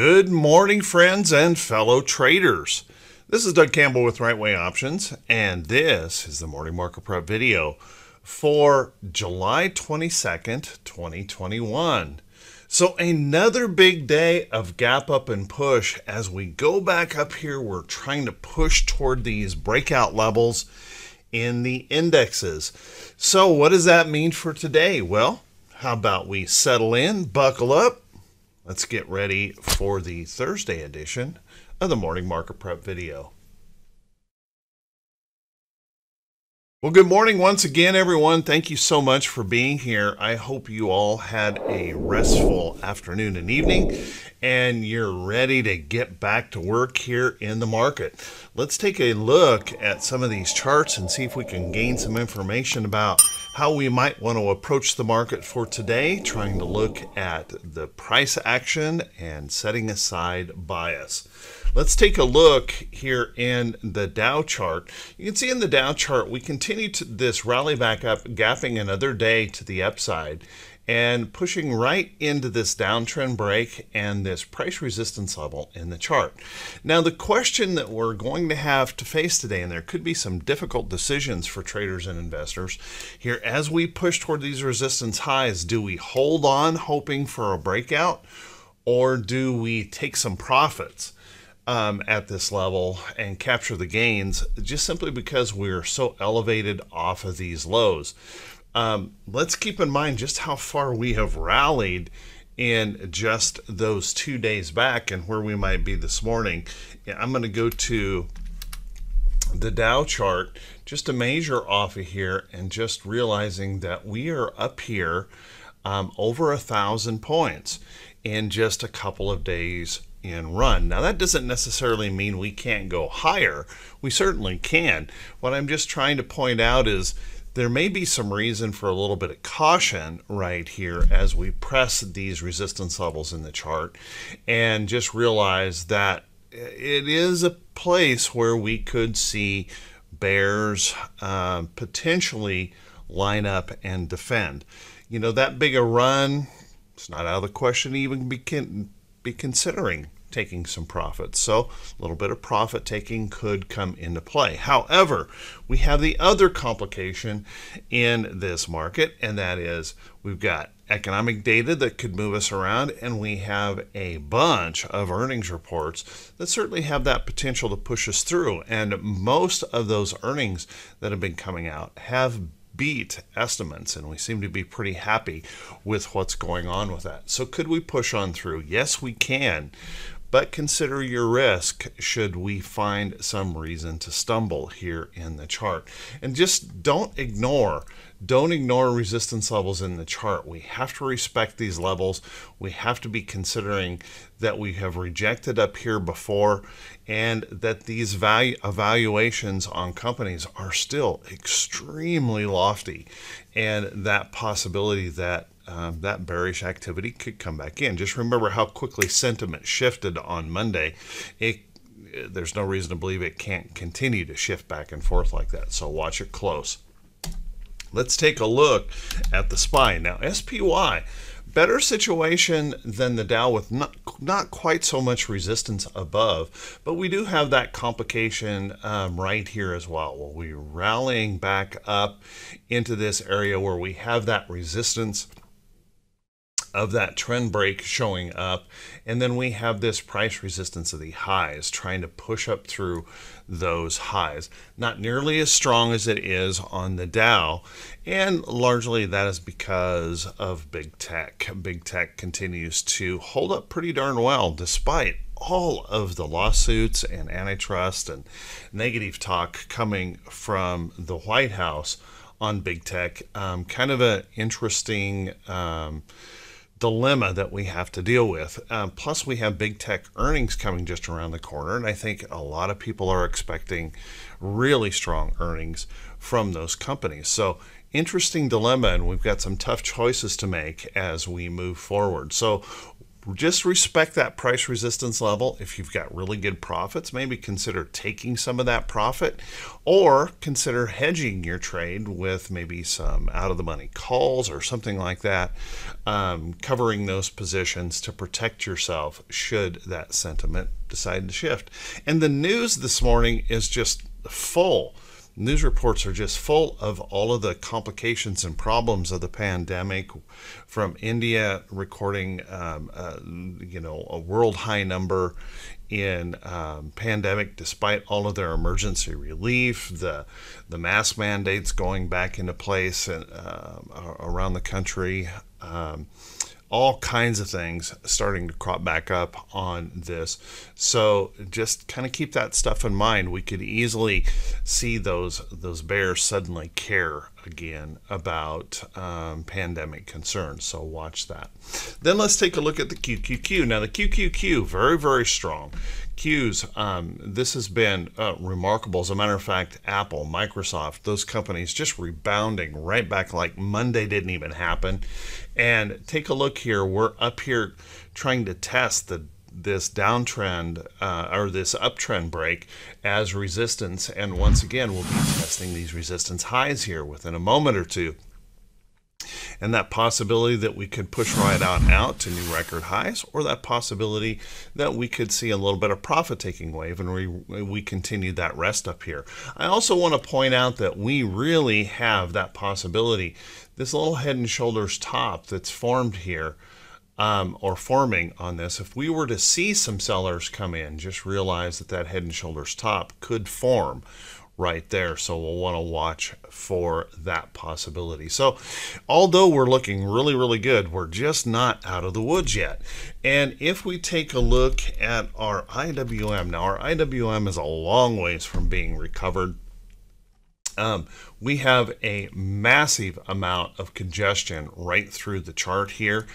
Good morning, friends and fellow traders. This is Doug Campbell with Right Way Options, and this is the morning market prep video for July 22nd, 2021. So, another big day of gap up and push as we go back up here. We're trying to push toward these breakout levels in the indexes. So, what does that mean for today? Well, how about we settle in, buckle up, Let's get ready for the Thursday edition of the Morning Market Prep video. Well, good morning once again, everyone. Thank you so much for being here. I hope you all had a restful afternoon and evening, and you're ready to get back to work here in the market. Let's take a look at some of these charts and see if we can gain some information about how we might want to approach the market for today, trying to look at the price action and setting aside bias. Let's take a look here in the Dow chart. You can see in the Dow chart, we continue to this rally back up, gapping another day to the upside and pushing right into this downtrend break and this price resistance level in the chart. Now, the question that we're going to have to face today, and there could be some difficult decisions for traders and investors here as we push toward these resistance highs, do we hold on hoping for a breakout or do we take some profits? Um, at this level and capture the gains just simply because we're so elevated off of these lows. Um, let's keep in mind just how far we have rallied in just those two days back and where we might be this morning. I'm going to go to the Dow chart just to measure off of here and just realizing that we are up here um, over a thousand points in just a couple of days and run. Now, that doesn't necessarily mean we can't go higher. We certainly can. What I'm just trying to point out is there may be some reason for a little bit of caution right here as we press these resistance levels in the chart and just realize that it is a place where we could see bears uh, potentially line up and defend. You know, that big a run, it's not out of the question to even be, be considering taking some profits. So a little bit of profit taking could come into play. However, we have the other complication in this market, and that is we've got economic data that could move us around, and we have a bunch of earnings reports that certainly have that potential to push us through. And most of those earnings that have been coming out have beat estimates, and we seem to be pretty happy with what's going on with that. So, could we push on through? Yes, we can but consider your risk should we find some reason to stumble here in the chart. And just don't ignore, don't ignore resistance levels in the chart. We have to respect these levels. We have to be considering that we have rejected up here before and that these value evaluations on companies are still extremely lofty and that possibility that um, that bearish activity could come back in. Just remember how quickly sentiment shifted on Monday. It, there's no reason to believe it can't continue to shift back and forth like that. So watch it close. Let's take a look at the SPY. Now, SPY, better situation than the Dow with not, not quite so much resistance above, but we do have that complication um, right here as well. Well, we're rallying back up into this area where we have that resistance of that trend break showing up. And then we have this price resistance of the highs trying to push up through those highs. Not nearly as strong as it is on the Dow. And largely that is because of big tech. Big tech continues to hold up pretty darn well despite all of the lawsuits and antitrust and negative talk coming from the White House on big tech. Um, kind of an interesting. Um, dilemma that we have to deal with. Um, plus, we have big tech earnings coming just around the corner, and I think a lot of people are expecting really strong earnings from those companies. So, interesting dilemma, and we've got some tough choices to make as we move forward. So, just respect that price resistance level. If you've got really good profits, maybe consider taking some of that profit or consider hedging your trade with maybe some out of the money calls or something like that, um, covering those positions to protect yourself should that sentiment decide to shift. And the news this morning is just full news reports are just full of all of the complications and problems of the pandemic from india recording um, uh, you know a world high number in um, pandemic despite all of their emergency relief the the mask mandates going back into place and, uh, around the country um, all kinds of things starting to crop back up on this. So just kind of keep that stuff in mind. We could easily see those those bears suddenly care again about um, pandemic concerns. So watch that. Then let's take a look at the QQQ. Now the QQQ very very strong. Qs, um, this has been uh, remarkable. As a matter of fact, Apple, Microsoft, those companies just rebounding right back like Monday didn't even happen. And take a look here. We're up here trying to test the this downtrend uh, or this uptrend break as resistance. And once again, we'll be testing these resistance highs here within a moment or two and that possibility that we could push right out and out to new record highs, or that possibility that we could see a little bit of profit taking wave and we, we continue that rest up here. I also want to point out that we really have that possibility. This little head and shoulders top that's formed here. Um, or forming on this, if we were to see some sellers come in, just realize that that head and shoulders top could form right there. So we'll want to watch for that possibility. So although we're looking really, really good, we're just not out of the woods yet. And if we take a look at our IWM, now our IWM is a long ways from being recovered um, we have a massive amount of congestion right through the chart here,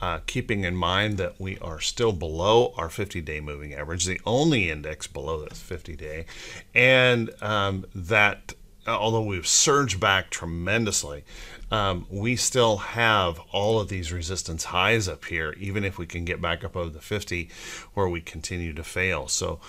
uh, keeping in mind that we are still below our 50-day moving average, the only index below that 50-day, and um, that although we've surged back tremendously, um, we still have all of these resistance highs up here, even if we can get back up over the 50 where we continue to fail. So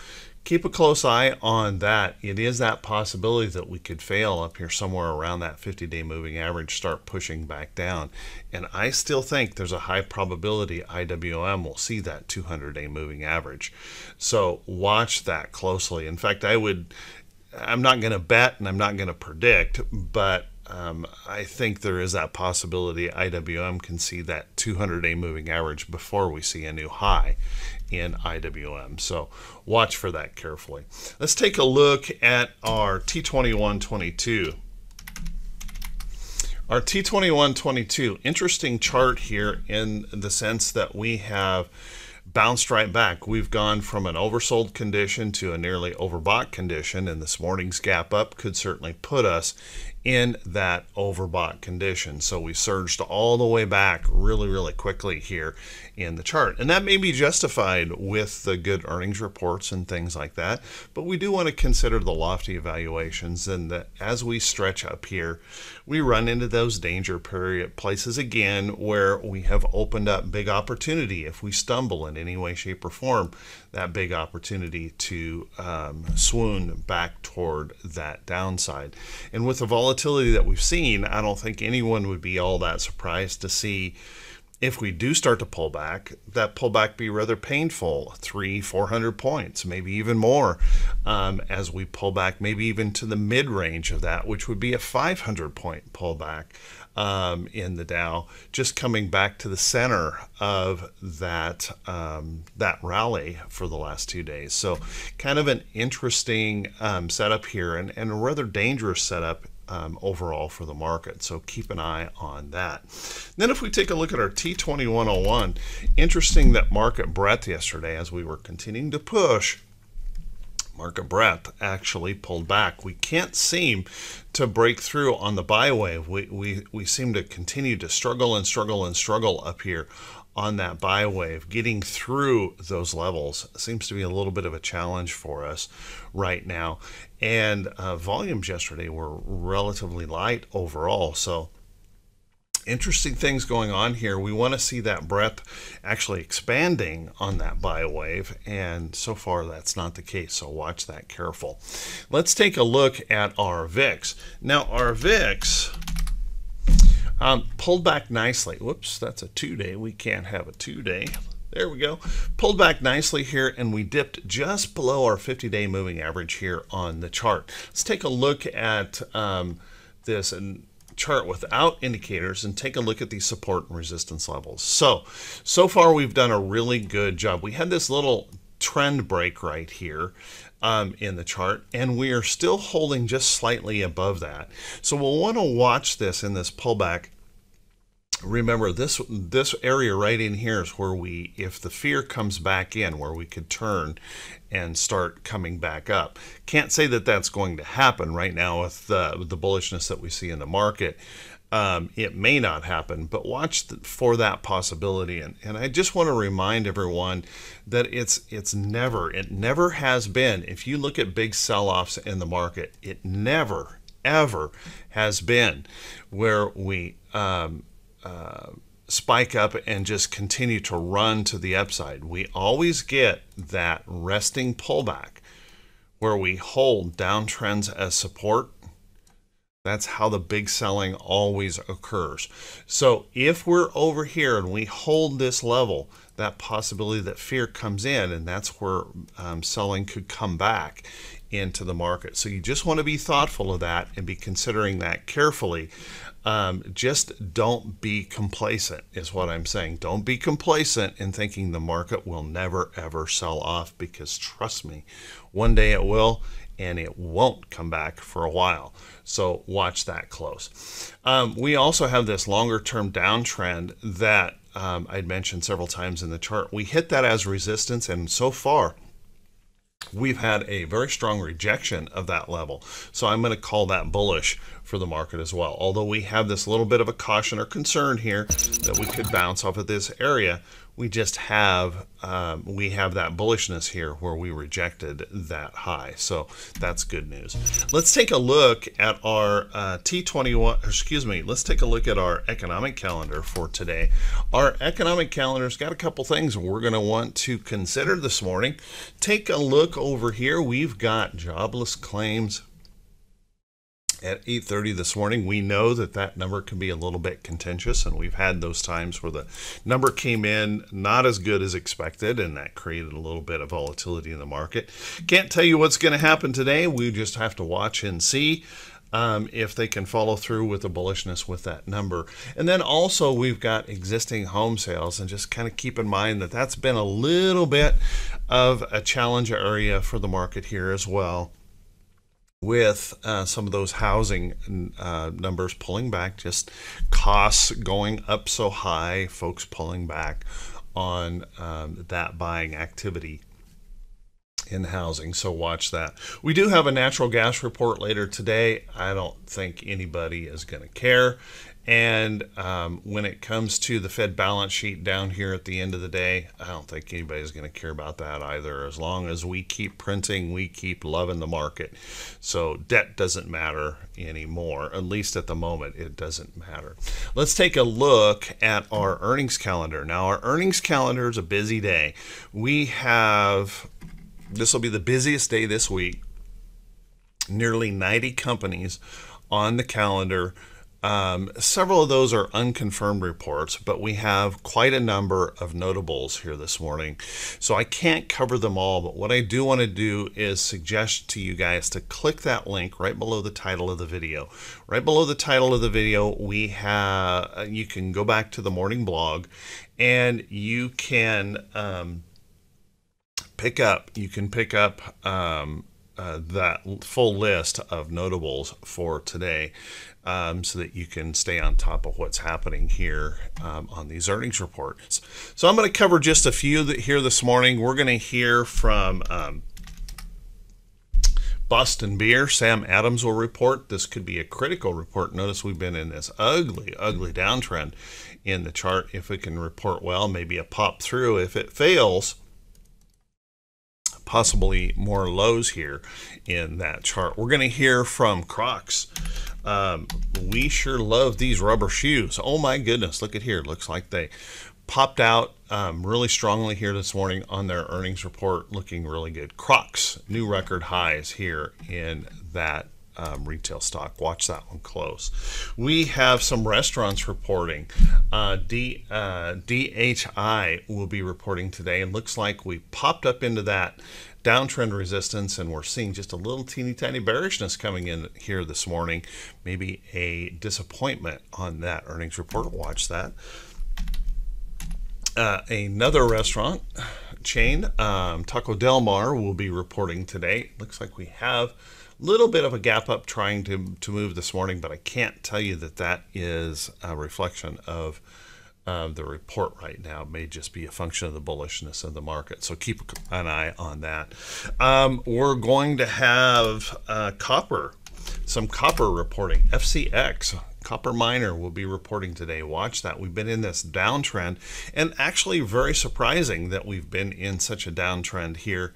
keep a close eye on that. It is that possibility that we could fail up here somewhere around that 50 day moving average, start pushing back down. And I still think there's a high probability IWM will see that 200 day moving average. So watch that closely. In fact, I would, I'm not going to bet and I'm not going to predict, but um, I think there is that possibility IWM can see that 200 day moving average before we see a new high in IWM. So watch for that carefully. Let's take a look at our T2122. Our T2122, interesting chart here in the sense that we have bounced right back. We've gone from an oversold condition to a nearly overbought condition, and this morning's gap up could certainly put us in that overbought condition. So we surged all the way back really, really quickly here in the chart. And that may be justified with the good earnings reports and things like that. But we do want to consider the lofty evaluations and that as we stretch up here, we run into those danger period places again where we have opened up big opportunity. If we stumble in any way, shape, or form, that big opportunity to um, swoon back toward that downside. And with the volatility that we've seen, I don't think anyone would be all that surprised to see if we do start to pull back, that pullback be rather painful, three, 400 points, maybe even more, um, as we pull back, maybe even to the mid range of that, which would be a 500 point pullback um, in the Dow, just coming back to the center of that um, that rally for the last two days. So, kind of an interesting um, setup here, and, and a rather dangerous setup um, overall for the market. So keep an eye on that. Then if we take a look at our T2101, interesting that market breadth yesterday as we were continuing to push, market breadth actually pulled back. We can't seem to break through on the buy wave. We, we, we seem to continue to struggle and struggle and struggle up here on that buy wave, getting through those levels seems to be a little bit of a challenge for us right now. And uh, volumes yesterday were relatively light overall. So interesting things going on here. We want to see that breadth actually expanding on that buy wave, and so far that's not the case. So watch that careful. Let's take a look at our VIX. Now our VIX um, pulled back nicely. Whoops, that's a two-day. We can't have a two-day. There we go. Pulled back nicely here, and we dipped just below our 50-day moving average here on the chart. Let's take a look at um, this and chart without indicators and take a look at these support and resistance levels. So, so far we've done a really good job. We had this little trend break right here um, in the chart, and we are still holding just slightly above that. So we'll want to watch this in this pullback remember this this area right in here is where we if the fear comes back in where we could turn and start coming back up. Can't say that that's going to happen right now with the, with the bullishness that we see in the market. Um, it may not happen but watch the, for that possibility. And, and i just want to remind everyone that it's it's never it never has been if you look at big sell-offs in the market it never ever has been where we um, spike up and just continue to run to the upside. We always get that resting pullback where we hold downtrends as support. That's how the big selling always occurs. So if we're over here and we hold this level, that possibility that fear comes in, and that's where um, selling could come back into the market. So you just want to be thoughtful of that and be considering that carefully. Um, just don't be complacent, is what I'm saying. Don't be complacent in thinking the market will never ever sell off because trust me, one day it will and it won't come back for a while. So watch that close. Um, we also have this longer term downtrend that um, I'd mentioned several times in the chart. We hit that as resistance, and so far, we've had a very strong rejection of that level. So I'm going to call that bullish for the market as well. Although we have this little bit of a caution or concern here that we could bounce off of this area, we just have um, we have that bullishness here where we rejected that high. So that's good news. Let's take a look at our uh, T21 excuse me let's take a look at our economic calendar for today. Our economic calendar's got a couple things we're going to want to consider this morning. Take a look over here. We've got jobless claims at 8.30 this morning. We know that that number can be a little bit contentious, and we've had those times where the number came in not as good as expected, and that created a little bit of volatility in the market. Can't tell you what's going to happen today. We just have to watch and see. Um, if they can follow through with the bullishness with that number. And then also we've got existing home sales and just kind of keep in mind that that's been a little bit of a challenge area for the market here as well with uh, some of those housing uh, numbers pulling back, just costs going up so high, folks pulling back on um, that buying activity in housing. So watch that. We do have a natural gas report later today. I don't think anybody is going to care. And um, when it comes to the Fed balance sheet down here at the end of the day, I don't think anybody's going to care about that either. As long as we keep printing, we keep loving the market. So debt doesn't matter anymore, at least at the moment, it doesn't matter. Let's take a look at our earnings calendar. Now, our earnings calendar is a busy day. We have, this will be the busiest day this week, nearly 90 companies on the calendar um, several of those are unconfirmed reports, but we have quite a number of notables here this morning. So I can't cover them all, but what I do want to do is suggest to you guys to click that link right below the title of the video. Right below the title of the video, we have you can go back to the morning blog and you can um, pick up, you can pick up um, uh, that full list of notables for today um, so that you can stay on top of what's happening here um, on these earnings reports. So I'm going to cover just a few that here this morning. We're going to hear from um, Boston Beer. Sam Adams will report. This could be a critical report. Notice we've been in this ugly, ugly downtrend in the chart. If we can report well, maybe a pop through. If it fails, possibly more lows here in that chart. We're going to hear from Crocs Um, we sure love these rubber shoes. Oh my goodness, look at here. Looks like they popped out um, really strongly here this morning on their earnings report, looking really good. Crocs, new record highs here in that um, retail stock. Watch that one close. We have some restaurants reporting. Uh, D, uh, DHI will be reporting today, and looks like we popped up into that downtrend resistance, and we're seeing just a little teeny tiny bearishness coming in here this morning. Maybe a disappointment on that earnings report. Watch that. Uh, another restaurant chain, um, Taco Del Mar, will be reporting today. Looks like we have little bit of a gap up trying to, to move this morning, but I can't tell you that that is a reflection of uh, the report right now. It may just be a function of the bullishness of the market. So keep an eye on that. Um, we're going to have uh, copper, some copper reporting. FCX Copper Miner will be reporting today. Watch that. We've been in this downtrend, and actually, very surprising that we've been in such a downtrend here,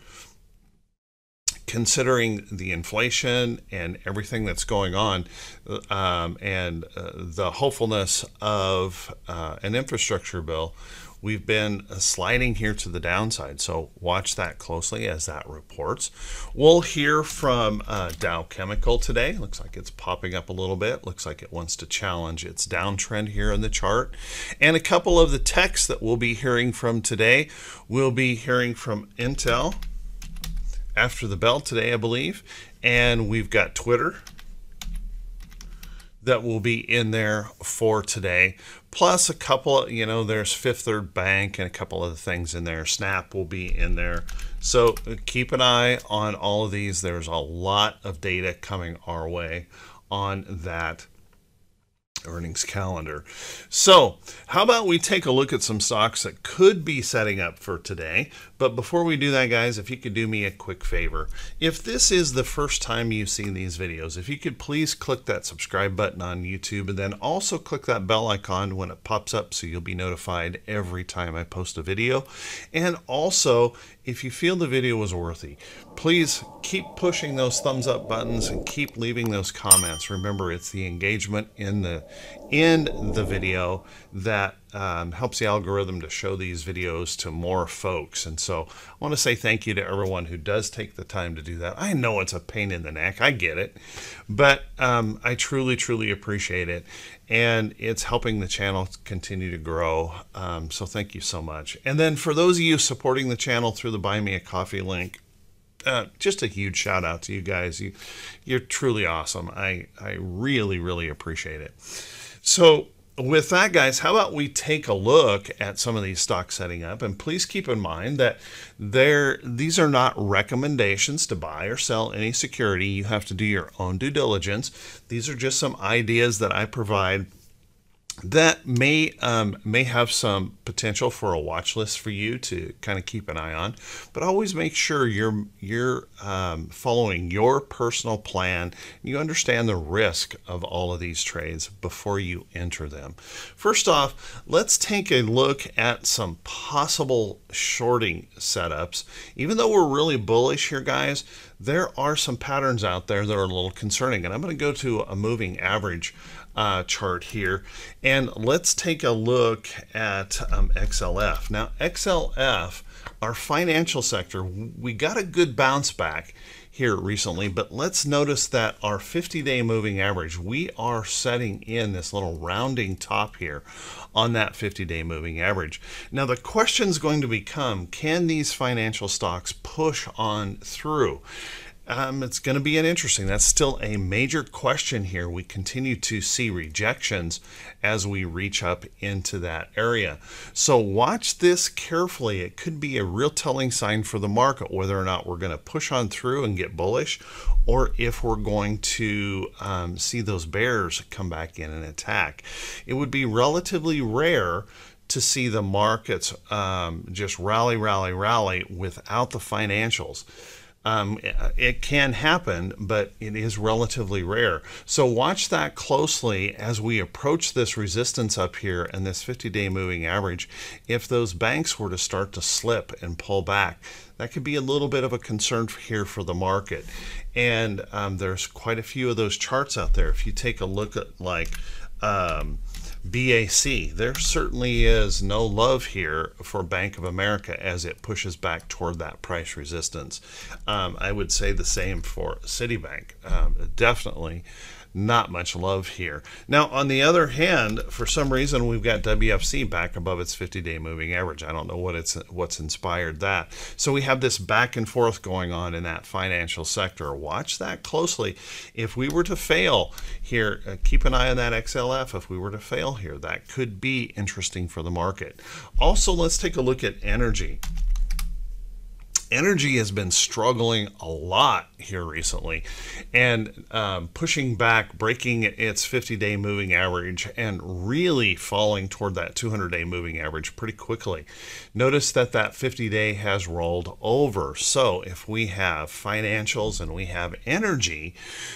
considering the inflation and everything that's going on, um, and uh, the hopefulness of uh, an infrastructure bill we've been sliding here to the downside. So watch that closely as that reports. We'll hear from uh, Dow Chemical today. Looks like it's popping up a little bit. Looks like it wants to challenge its downtrend here in the chart. And a couple of the techs that we'll be hearing from today. We'll be hearing from Intel after the bell today, I believe. And we've got Twitter that will be in there for today. Plus a couple, you know, there's Fifth Third Bank and a couple other things in there. Snap will be in there. So uh, keep an eye on all of these. There's a lot of data coming our way on that earnings calendar. So, how about we take a look at some stocks that could be setting up for today? But before we do that, guys, if you could do me a quick favor, if this is the first time you've seen these videos, if you could please click that subscribe button on YouTube and then also click that bell icon when it pops up so you'll be notified every time I post a video. And also, if you feel the video was worthy, please keep pushing those thumbs up buttons and keep leaving those comments. Remember, it's the engagement in the in the video that um, helps the algorithm to show these videos to more folks. And so I want to say thank you to everyone who does take the time to do that. I know it's a pain in the neck. I get it. But um, I truly, truly appreciate it. And it's helping the channel continue to grow. Um, so thank you so much. And then for those of you supporting the channel through the Buy Me a Coffee link, uh, just a huge shout out to you guys. You, you're truly awesome. I, I really, really appreciate it. So with that, guys, how about we take a look at some of these stocks setting up? And please keep in mind that there these are not recommendations to buy or sell any security. You have to do your own due diligence. These are just some ideas that I provide that may um, may have some potential for a watch list for you to kind of keep an eye on, but always make sure you're you're um, following your personal plan. You understand the risk of all of these trades before you enter them. First off, let's take a look at some possible shorting setups. Even though we're really bullish here, guys, there are some patterns out there that are a little concerning, and I'm going to go to a moving average uh, chart here. And let's take a look at um, XLF. Now, XLF, our financial sector, we got a good bounce back here recently, but let's notice that our 50-day moving average, we are setting in this little rounding top here on that 50-day moving average. Now the question is going to become, can these financial stocks push on through? Um, it's going to be an interesting. That's still a major question here. We continue to see rejections as we reach up into that area. So watch this carefully. It could be a real telling sign for the market whether or not we're going to push on through and get bullish, or if we're going to um, see those bears come back in and attack. It would be relatively rare to see the markets um, just rally, rally, rally without the financials. Um, it can happen, but it is relatively rare. So watch that closely as we approach this resistance up here and this 50 day moving average. If those banks were to start to slip and pull back, that could be a little bit of a concern here for the market. And um, there's quite a few of those charts out there. If you take a look at like um, BAC. There certainly is no love here for Bank of America as it pushes back toward that price resistance. Um, I would say the same for Citibank. Um, definitely not much love here. Now, on the other hand, for some reason, we've got WFC back above its 50-day moving average. I don't know what it's what's inspired that. So we have this back and forth going on in that financial sector. Watch that closely. If we were to fail here, uh, keep an eye on that XLF. If we were to fail here, that could be interesting for the market. Also, let's take a look at energy energy has been struggling a lot here recently and um, pushing back, breaking its 50 day moving average, and really falling toward that 200 day moving average pretty quickly. Notice that that 50 day has rolled over. So if we have financials and we have energy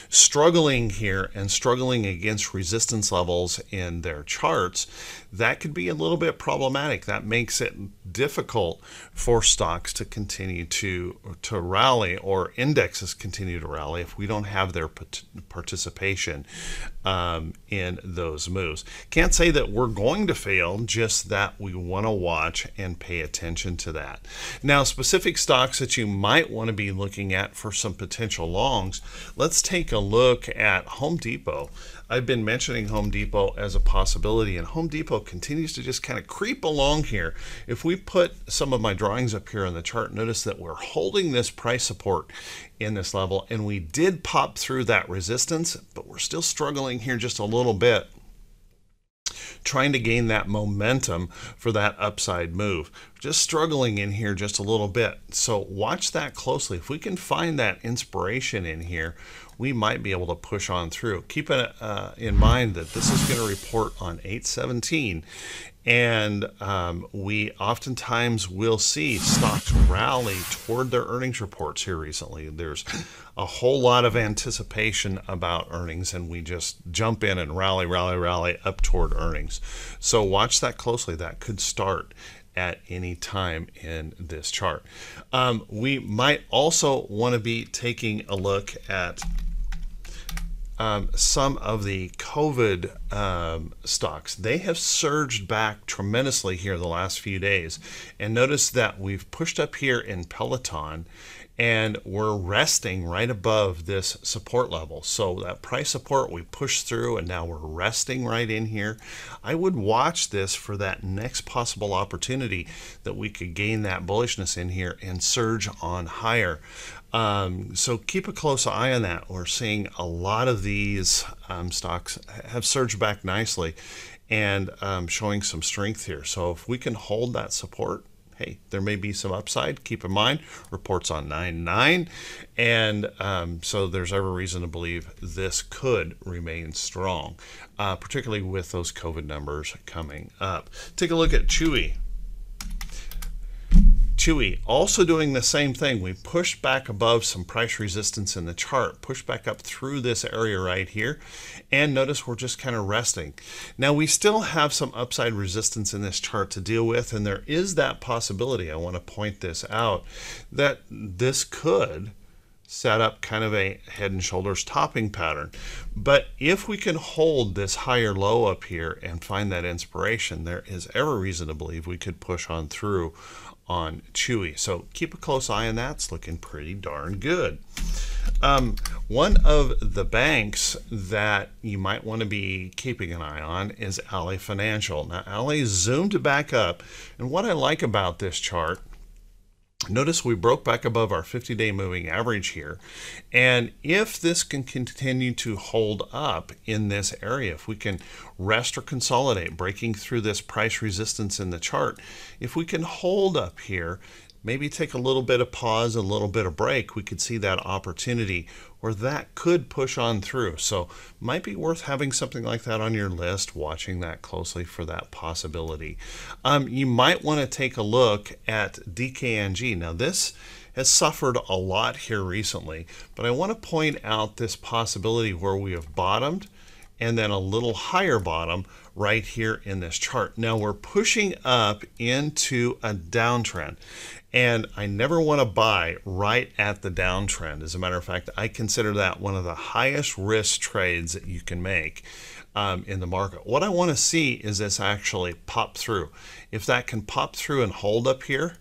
struggling here and struggling against resistance levels in their charts, that could be a little bit problematic. That makes it difficult for stocks to continue to to rally or indexes continue to rally if we don't have their participation um, in those moves. Can't say that we're going to fail, just that we want to watch and pay attention to that. Now, specific stocks that you might want to be looking at for some potential longs, let's take a look at Home Depot. I've been mentioning Home Depot as a possibility, and Home Depot continues to just kind of creep along here. If we put some of my drawings up here on the chart, notice that we're holding this price support in this level, and we did pop through that resistance, but we're still struggling here just a little bit trying to gain that momentum for that upside move. Just struggling in here just a little bit. So watch that closely. If we can find that inspiration in here, we might be able to push on through. Keep it uh, in mind that this is going to report on 817 and um, we oftentimes will see stocks rally toward their earnings reports here recently. There's a whole lot of anticipation about earnings, and we just jump in and rally, rally, rally up toward earnings. So watch that closely. That could start at any time in this chart. Um, we might also want to be taking a look at um, some of the COVID um, stocks. They have surged back tremendously here the last few days. And notice that we've pushed up here in Peloton and we're resting right above this support level. So that price support we pushed through and now we're resting right in here. I would watch this for that next possible opportunity that we could gain that bullishness in here and surge on higher. Um, so keep a close eye on that. We're seeing a lot of these um, stocks have surged back nicely and um, showing some strength here. So if we can hold that support, hey, there may be some upside. Keep in mind, reports on 9-9. And um, so there's every reason to believe this could remain strong, uh, particularly with those COVID numbers coming up. Take a look at Chewy. Chewy also doing the same thing. We pushed back above some price resistance in the chart, pushed back up through this area right here, and notice we're just kind of resting. Now we still have some upside resistance in this chart to deal with, and there is that possibility, I want to point this out, that this could set up kind of a head and shoulders topping pattern. But if we can hold this higher low up here and find that inspiration, there is every reason to believe we could push on through on Chewy. So keep a close eye on that. It's looking pretty darn good. Um, one of the banks that you might want to be keeping an eye on is Ally Financial. Now, Ally zoomed back up, and what I like about this chart Notice we broke back above our 50 day moving average here. And if this can continue to hold up in this area, if we can rest or consolidate, breaking through this price resistance in the chart, if we can hold up here, maybe take a little bit of pause, a little bit of break, we could see that opportunity or that could push on through. So might be worth having something like that on your list, watching that closely for that possibility. Um, you might want to take a look at DKNG. Now this has suffered a lot here recently, but I want to point out this possibility where we have bottomed and then a little higher bottom right here in this chart. Now we're pushing up into a downtrend. And I never want to buy right at the downtrend. As a matter of fact, I consider that one of the highest risk trades that you can make um, in the market. What I want to see is this actually pop through. If that can pop through and hold up here,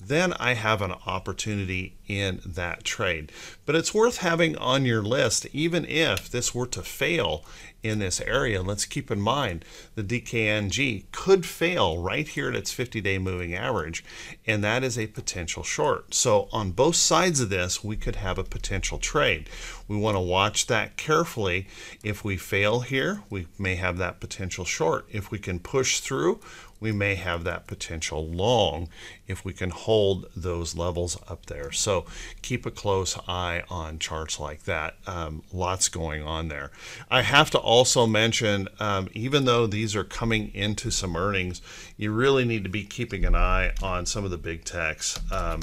then I have an opportunity in that trade. But it's worth having on your list, even if this were to fail in this area. Let's keep in mind the DKNG could fail right here at its 50 day moving average, and that is a potential short. So, on both sides of this, we could have a potential trade. We want to watch that carefully. If we fail here, we may have that potential short. If we can push through, we may have that potential long if we can hold those levels up there. So keep a close eye on charts like that. Um, lots going on there. I have to also mention, um, even though these are coming into some earnings, you really need to be keeping an eye on some of the big techs. Um,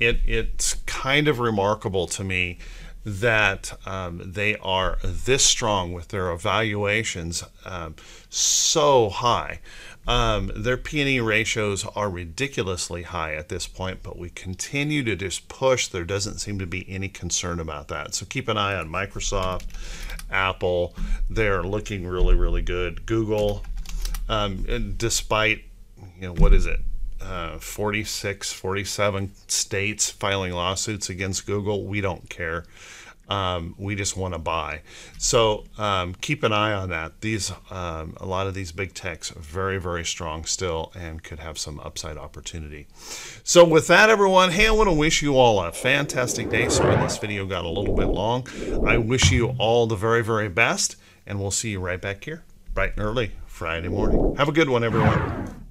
it, it's kind of remarkable to me that um, they are this strong with their evaluations um, so high. Um, their P&E ratios are ridiculously high at this point, but we continue to just push. There doesn't seem to be any concern about that. So keep an eye on Microsoft, Apple. They're looking really, really good. Google, um, despite, you know, what is it? Uh, 46, 47 states filing lawsuits against Google. We don't care. Um, we just want to buy. So um, keep an eye on that. These um, a lot of these big techs are very very strong still and could have some upside opportunity. So with that, everyone, hey, I want to wish you all a fantastic day. Sorry this video got a little bit long. I wish you all the very very best, and we'll see you right back here bright and early Friday morning. Have a good one, everyone.